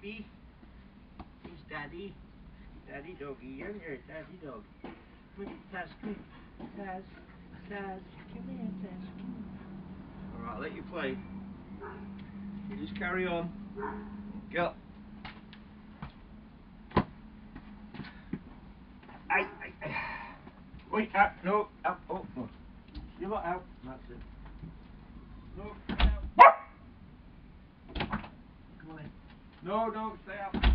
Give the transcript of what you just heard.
He's daddy. Daddy doggy. You're here, daddy dog. Come here, Taz, come here. Taz, Taz, come here, Taz, come here. Alright, I'll let you play. You just carry on. Go. Ay, ay, ay. Wait, out, no, out, oh, no. You're not out. That's it. No, out. Come on in. No, don't stay out.